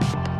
Bye.